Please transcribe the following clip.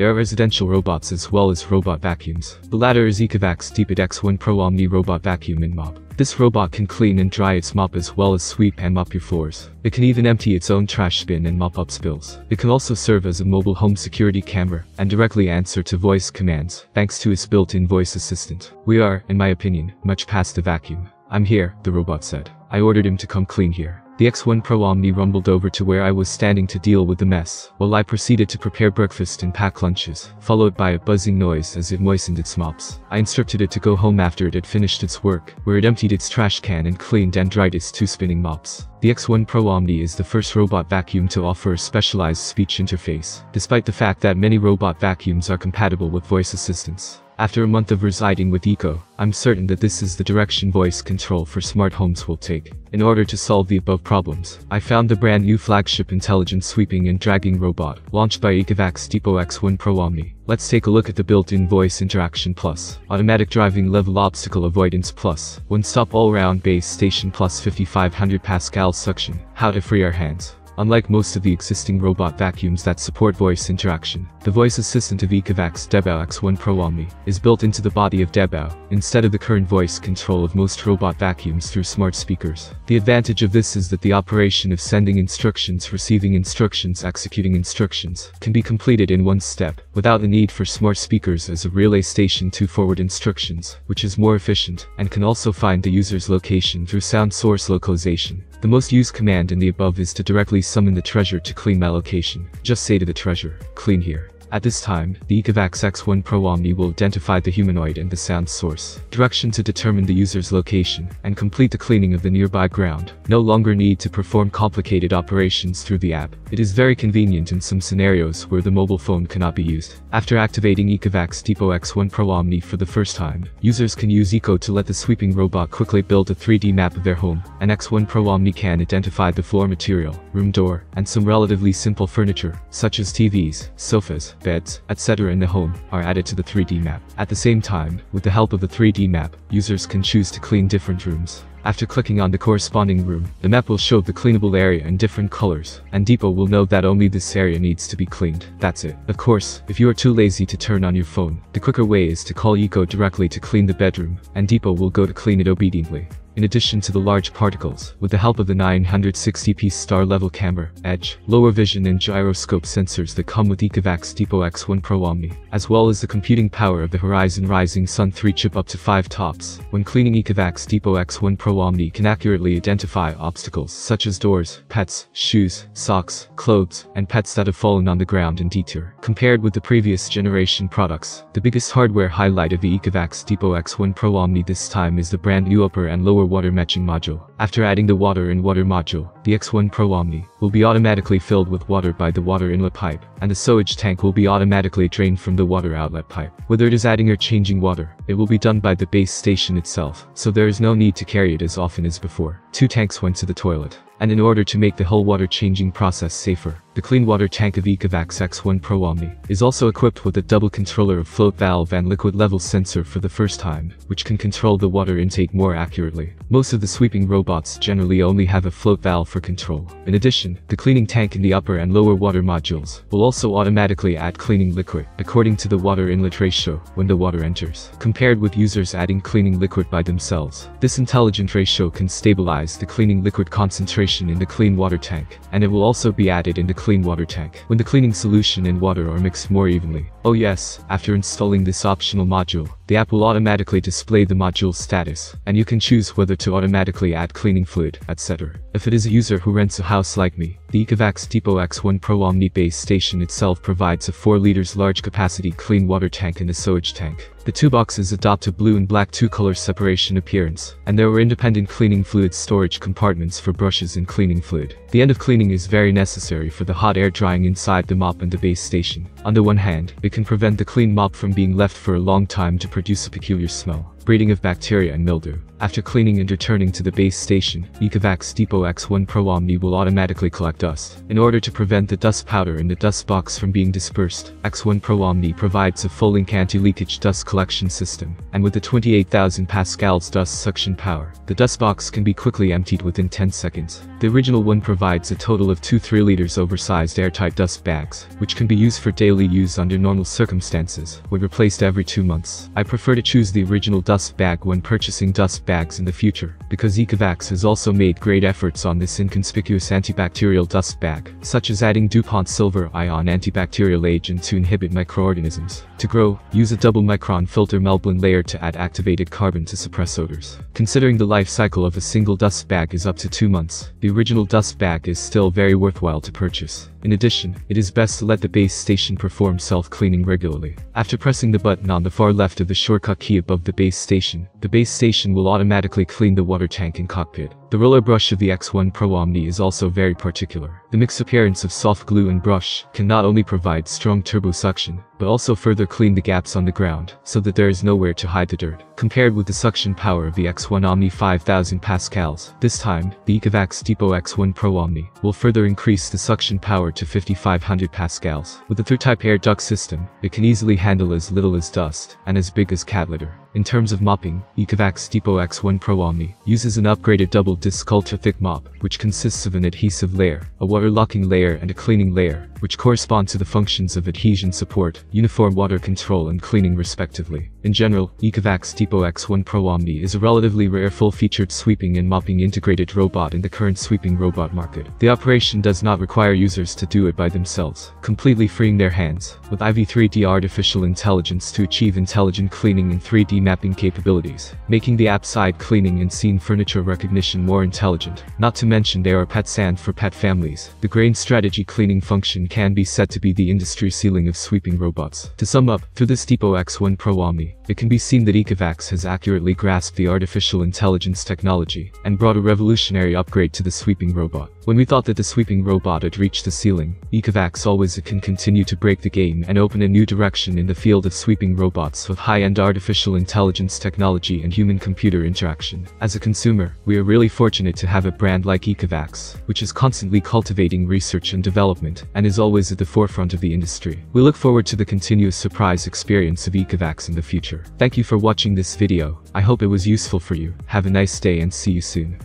there are residential robots as well as robot vacuums. The latter is Ecovacs Deebot X1 Pro Omni Robot Vacuum and Mop. This robot can clean and dry its mop as well as sweep and mop your floors. It can even empty its own trash bin and mop up spills. It can also serve as a mobile home security camera and directly answer to voice commands, thanks to its built-in voice assistant. We are, in my opinion, much past the vacuum. I'm here, the robot said. I ordered him to come clean here. The X1 Pro Omni rumbled over to where I was standing to deal with the mess, while I proceeded to prepare breakfast and pack lunches, followed by a buzzing noise as it moistened its mops. I instructed it to go home after it had finished its work, where it emptied its trash can and cleaned and dried its two spinning mops. The X1 Pro Omni is the first robot vacuum to offer a specialized speech interface, despite the fact that many robot vacuums are compatible with voice assistants. After a month of residing with Yiko, I'm certain that this is the direction voice control for smart homes will take. In order to solve the above problems, I found the brand new flagship intelligent sweeping and dragging robot, launched by Ecovacs Depot X1 Pro Omni. Let's take a look at the built-in voice interaction plus, automatic driving level obstacle avoidance plus, one-stop all-round base station plus 5500 Pascal suction, how to free our hands. Unlike most of the existing robot vacuums that support voice interaction, the voice assistant of Ecovacs Debao X1 Pro Omni is built into the body of Debao, instead of the current voice control of most robot vacuums through smart speakers. The advantage of this is that the operation of sending instructions, receiving instructions, executing instructions can be completed in one step, without the need for smart speakers as a relay station to forward instructions, which is more efficient, and can also find the user's location through sound source localization. The most used command in the above is to directly summon the treasure to clean my location. Just say to the treasure, clean here. At this time, the Ecovacs X1 Pro Omni will identify the humanoid and the sound source, direction to determine the user's location, and complete the cleaning of the nearby ground. No longer need to perform complicated operations through the app. It is very convenient in some scenarios where the mobile phone cannot be used. After activating Ecovacs Depot X1 Pro Omni for the first time, users can use Eco to let the sweeping robot quickly build a 3D map of their home. An X1 Pro Omni can identify the floor material, room door, and some relatively simple furniture, such as TVs, sofas, beds, etc. in the home, are added to the 3D map. At the same time, with the help of the 3D map, users can choose to clean different rooms. After clicking on the corresponding room, the map will show the cleanable area in different colors, and Depot will know that only this area needs to be cleaned. That's it. Of course, if you are too lazy to turn on your phone, the quicker way is to call Eco directly to clean the bedroom, and Depot will go to clean it obediently in addition to the large particles, with the help of the 960p star-level camera, edge, lower vision and gyroscope sensors that come with Ecovacs Depot X1 Pro Omni, as well as the computing power of the Horizon Rising Sun 3 chip up to 5 tops. When cleaning Ecovacs Depot X1 Pro Omni can accurately identify obstacles such as doors, pets, shoes, socks, clothes, and pets that have fallen on the ground and detour. Compared with the previous generation products, the biggest hardware highlight of the Ecovacs Depot X1 Pro Omni this time is the brand new upper and lower water matching module. After adding the water in water module, the X1 Pro Omni will be automatically filled with water by the water inlet pipe, and the sewage tank will be automatically drained from the water outlet pipe. Whether it is adding or changing water, it will be done by the base station itself, so there is no need to carry it as often as before. Two tanks went to the toilet. And in order to make the whole water changing process safer, the clean water tank of Ecovacs X1 Pro Omni is also equipped with a double controller of float valve and liquid level sensor for the first time, which can control the water intake more accurately. Most of the sweeping robots generally only have a float valve for control. In addition, the cleaning tank in the upper and lower water modules will also automatically add cleaning liquid according to the water inlet ratio when the water enters, compared with users adding cleaning liquid by themselves. This intelligent ratio can stabilize the cleaning liquid concentration in the clean water tank, and it will also be added in the clean water tank when the cleaning solution and water are mixed more evenly. Oh yes, after installing this optional module, the app will automatically display the module's status, and you can choose whether to automatically add cleaning fluid, etc. If it is a user who rents a house like me, the Ecovacs Depot X1 Pro Omni base station itself provides a 4 liters large capacity clean water tank and a sewage tank. The two boxes adopt a blue and black two-color separation appearance, and there were independent cleaning fluid storage compartments for brushes and cleaning fluid. The end of cleaning is very necessary for the hot air drying inside the mop and the base station. On the one hand, it can prevent the clean mop from being left for a long time to produce a peculiar smell. Breeding of bacteria and mildew. After cleaning and returning to the base station, Ecovacs Depot X1 Pro Omni will automatically collect dust. In order to prevent the dust powder in the dust box from being dispersed, X1 Pro Omni provides a full-link anti-leakage dust collection system, and with the 28,000 pascals dust suction power, the dust box can be quickly emptied within 10 seconds. The original one provides a total of two 3 liters oversized airtight dust bags, which can be used for daily use under normal circumstances, when replaced every two months. I prefer to choose the original dust bag when purchasing dust bags in the future, because Ecovacs has also made great efforts on this inconspicuous antibacterial dust bag, such as adding DuPont Silver Ion antibacterial agent to inhibit microorganisms. To grow, use a double micron filter meltblown layer to add activated carbon to suppress odors. Considering the life cycle of a single dust bag is up to two months, the original dust bag is still very worthwhile to purchase. In addition, it is best to let the base station perform self-cleaning regularly. After pressing the button on the far left of the shortcut key above the base station, the base station will automatically clean the water tank and cockpit. The roller brush of the X1 Pro Omni is also very particular. The mixed appearance of soft glue and brush can not only provide strong turbo suction, but also further clean the gaps on the ground, so that there is nowhere to hide the dirt. Compared with the suction power of the X1 Omni 5000 pascals, this time, the Ecovacs Depot X1 Pro Omni will further increase the suction power to 5500 pascals. With the third-type air duct system, it can easily handle as little as dust, and as big as cat litter. In terms of mopping, Ecovacs Depot X1 Pro Omni uses an upgraded double disc ultra thick mop, which consists of an adhesive layer, a water locking layer and a cleaning layer, which correspond to the functions of adhesion support, uniform water control and cleaning respectively. In general, Ecovacs Depot X1 Pro Omni is a relatively rare full-featured sweeping and mopping integrated robot in the current sweeping robot market. The operation does not require users to do it by themselves, completely freeing their hands, with IV3D artificial intelligence to achieve intelligent cleaning and 3D mapping capabilities, making the app side cleaning and scene furniture recognition more intelligent. Not to mention there are pet sand for pet families. The grain strategy cleaning function can be said to be the industry ceiling of sweeping robots. To sum up, through this Depot X1 Pro Omni, it can be seen that Ecovacs has accurately grasped the artificial intelligence technology and brought a revolutionary upgrade to the sweeping robot. When we thought that the sweeping robot had reached the ceiling, Ecovacs always can continue to break the game and open a new direction in the field of sweeping robots with high-end artificial intelligence technology and human-computer interaction. As a consumer, we are really fortunate to have a brand like Ecovacs, which is constantly cultivating research and development, and is always at the forefront of the industry. We look forward to the continuous surprise experience of Ecovacs in the future. Thank you for watching this video, I hope it was useful for you, have a nice day and see you soon.